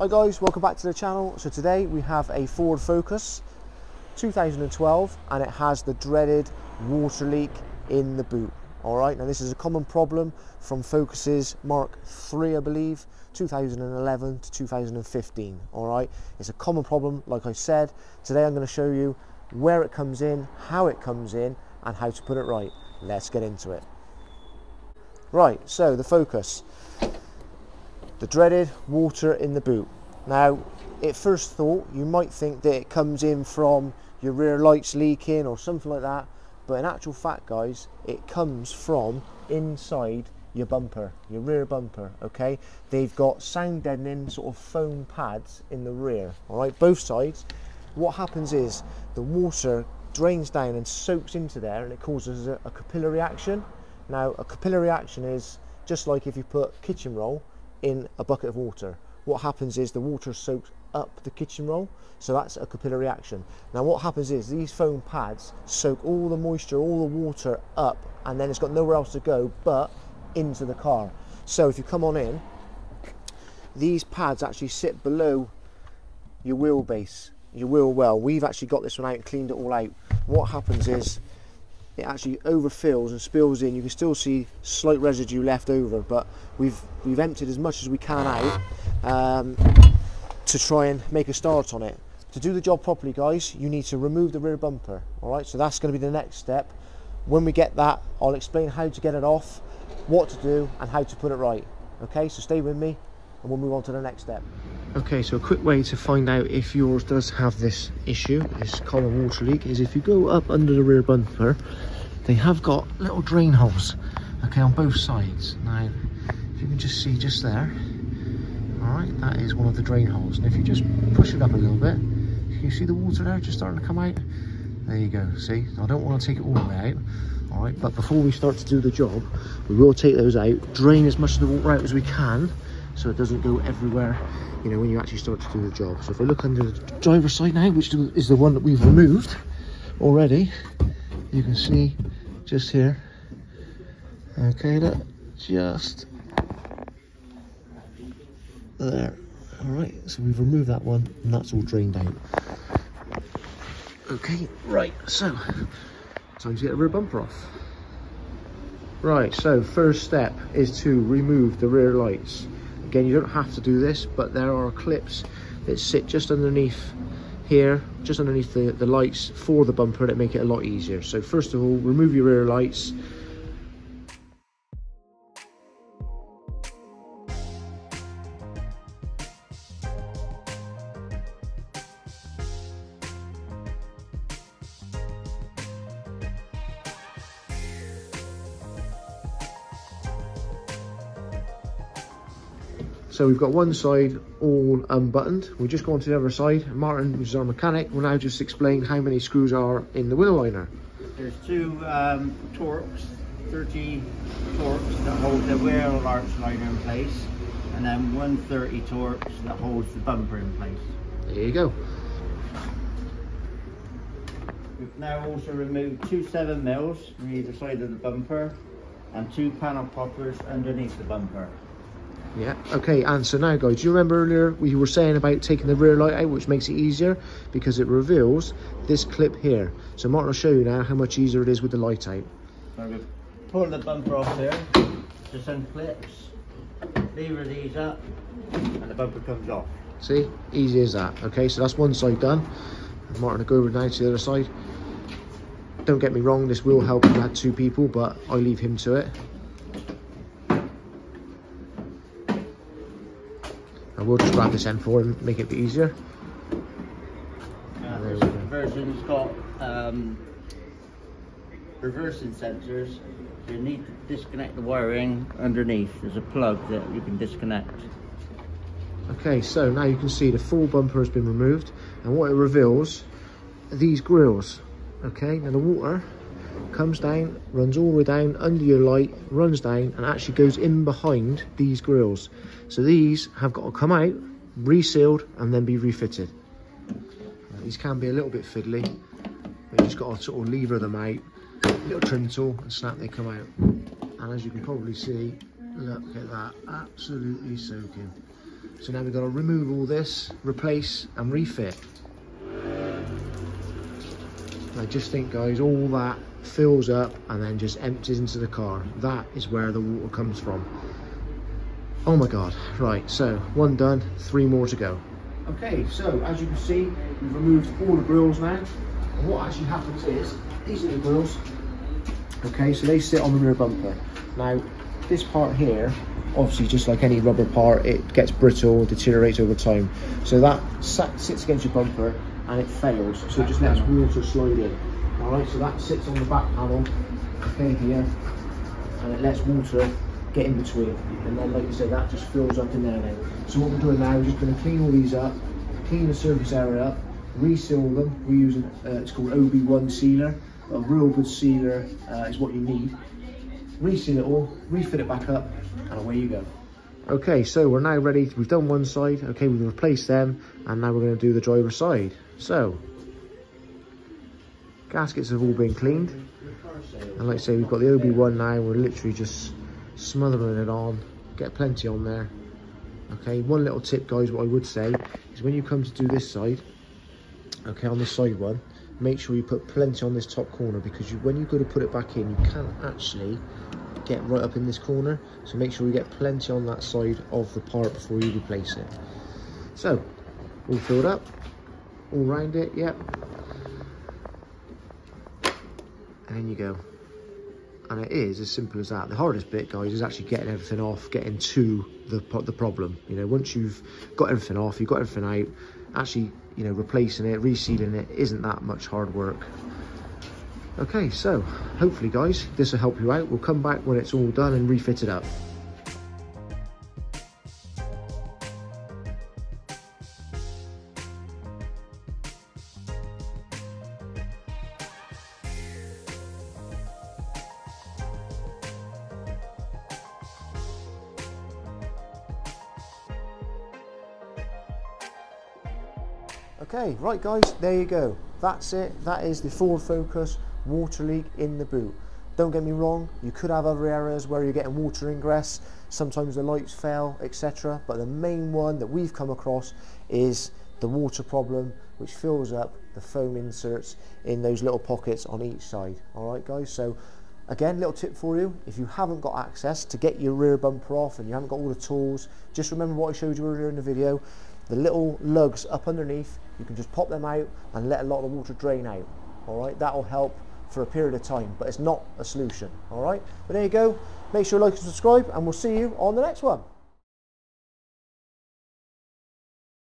Hi guys, welcome back to the channel. So today we have a Ford Focus 2012 and it has the dreaded water leak in the boot. All right, now this is a common problem from Focuses Mark 3, I believe, 2011 to 2015. All right, it's a common problem, like I said. Today I'm going to show you where it comes in, how it comes in, and how to put it right. Let's get into it. Right, so the Focus the dreaded water in the boot. Now, at first thought, you might think that it comes in from your rear lights leaking or something like that, but in actual fact, guys, it comes from inside your bumper, your rear bumper, okay? They've got sound deadening sort of foam pads in the rear, all right, both sides. What happens is the water drains down and soaks into there and it causes a, a capillary action. Now, a capillary action is just like if you put kitchen roll in a bucket of water. What happens is the water soaks up the kitchen roll, so that's a capillary action. Now what happens is these foam pads soak all the moisture, all the water up, and then it's got nowhere else to go but into the car. So if you come on in, these pads actually sit below your wheelbase, your wheel well. We've actually got this one out and cleaned it all out. What happens is it actually overfills and spills in. You can still see slight residue left over, but we've we've emptied as much as we can out um, to try and make a start on it. To do the job properly, guys, you need to remove the rear bumper. All right, so that's going to be the next step. When we get that, I'll explain how to get it off, what to do, and how to put it right. Okay, so stay with me, and we'll move on to the next step. Okay, so a quick way to find out if yours does have this issue, this common water leak, is if you go up under the rear bumper, they have got little drain holes, okay, on both sides. Now, if you can just see just there, all right, that is one of the drain holes. And if you just push it up a little bit, you see the water there just starting to come out? There you go, see? I don't want to take it all the way out, all right? But before we start to do the job, we will take those out, drain as much of the water out as we can, so it doesn't go everywhere you know when you actually start to do the job. So if I look under the driver's side now which is the one that we've removed already you can see just here. Okay that just there. All right so we've removed that one and that's all drained out. Okay right so time to get the rear bumper off. Right so first step is to remove the rear lights Again, you don't have to do this, but there are clips that sit just underneath here, just underneath the, the lights for the bumper that make it a lot easier. So first of all, remove your rear lights, So we've got one side all unbuttoned. We just go on to the other side. Martin, who's our mechanic, will now just explain how many screws are in the wheel liner. There's two um, Torx, 30 Torx that hold the wheel arch liner in place, and then 130 Torx that holds the bumper in place. There you go. We've now also removed two 7 mils from either side of the bumper and two panel poppers underneath the bumper. Yeah, okay, and so now guys, do you remember earlier we were saying about taking the rear light out, which makes it easier because it reveals this clip here. So Martin will show you now how much easier it is with the light out. So I'm pull the bumper off there, just some clips, lever these up, and the bumper comes off. See, easy as that. Okay, so that's one side done. Martin will go over now to the other side. Don't get me wrong, this will help if you had two people, but I leave him to it. I will just grab this end for him, make it a bit easier. Uh, this version's got um, reversing sensors. So you need to disconnect the wiring underneath. There's a plug that you can disconnect. Okay, so now you can see the full bumper has been removed and what it reveals are these grills. Okay, now the water comes down, runs all the way down under your light, runs down and actually goes in behind these grills. So these have got to come out, resealed and then be refitted. These can be a little bit fiddly, but you just got to sort of lever them out, little trim tool and snap they come out. And as you can probably see, look at that, absolutely soaking. So now we've got to remove all this, replace and refit. I just think guys, all that fills up and then just empties into the car. That is where the water comes from. Oh my God, right, so one done, three more to go. Okay, so as you can see, we've removed all the grills now. And what actually happens is, these are the grills. Okay, so they sit on the rear bumper. Now, this part here, obviously just like any rubber part, it gets brittle, deteriorates over time. So that sits against your bumper and it fails. So it just lets water slide in. All right, so that sits on the back panel, okay, here, and it lets water get in between. And then, like you said, that just fills up in there now. So what we're doing now is just going to clean all these up, clean the surface area up, reseal them. We're using, uh, it's called OB1 sealer. A real good sealer uh, is what you need. Reseal it all, refit it back up, and away you go. Okay, so we're now ready. We've done one side. Okay, we've replaced them, and now we're going to do the driver's side. So, gaskets have all been cleaned. And like I say, we've got the OB1 now. We're literally just smothering it on. Get plenty on there. Okay, one little tip, guys, what I would say is when you come to do this side, okay, on the side one, make sure you put plenty on this top corner because you, when you go to put it back in, you can't actually get right up in this corner. So make sure you get plenty on that side of the part before you replace it. So, all filled up, all round it, yep. And you go. And it is as simple as that. The hardest bit, guys, is actually getting everything off, getting to the, the problem. You know, once you've got everything off, you've got everything out, actually, you know, replacing it, resealing it isn't that much hard work. Okay, so hopefully, guys, this will help you out. We'll come back when it's all done and refit it up. Okay, right guys, there you go. That's it. That is the Ford Focus water leak in the boot. Don't get me wrong, you could have other areas where you're getting water ingress, sometimes the lights fail, etc. But the main one that we've come across is the water problem, which fills up the foam inserts in those little pockets on each side. All right, guys, so Again, little tip for you, if you haven't got access to get your rear bumper off and you haven't got all the tools, just remember what I showed you earlier in the video. The little lugs up underneath, you can just pop them out and let a lot of the water drain out. All right, that'll help for a period of time, but it's not a solution. All right, but there you go. Make sure you like and subscribe, and we'll see you on the next one.